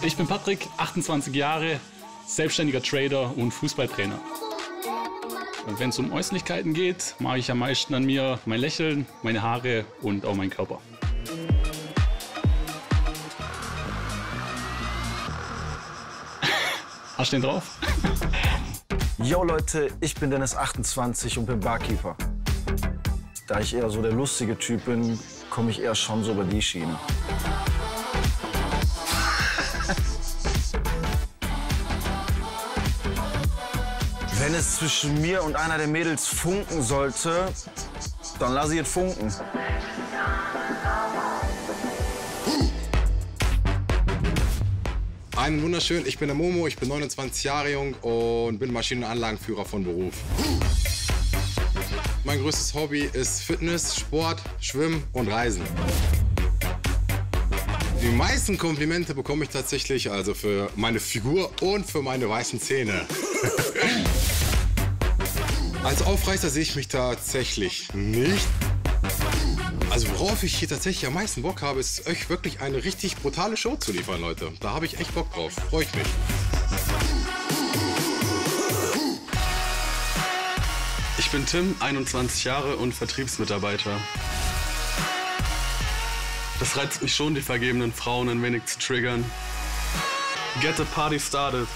Ich bin Patrick, 28 Jahre, selbstständiger Trader und Fußballtrainer. Wenn es um Äußerlichkeiten geht, mache ich am meisten an mir mein Lächeln, meine Haare und auch meinen Körper. Hast du den drauf? Yo Leute, ich bin Dennis 28 und bin Barkeeper. Da ich eher so der lustige Typ bin, komme ich eher schon so über die Schiene. Wenn es zwischen mir und einer der Mädels funken sollte, dann lass ich es funken. Einen wunderschön, ich bin der Momo, ich bin 29 Jahre jung und bin Maschinenanlagenführer von Beruf. Mein größtes Hobby ist Fitness, Sport, Schwimmen und Reisen. Die meisten Komplimente bekomme ich tatsächlich also für meine Figur und für meine weißen Zähne. Als Aufreißer sehe ich mich tatsächlich nicht. Also worauf ich hier tatsächlich am meisten Bock habe, ist euch wirklich eine richtig brutale Show zu liefern, Leute. Da habe ich echt Bock drauf. Freue ich mich. Ich bin Tim, 21 Jahre und Vertriebsmitarbeiter. Das reizt mich schon, die vergebenen Frauen ein wenig zu triggern. Get the party started.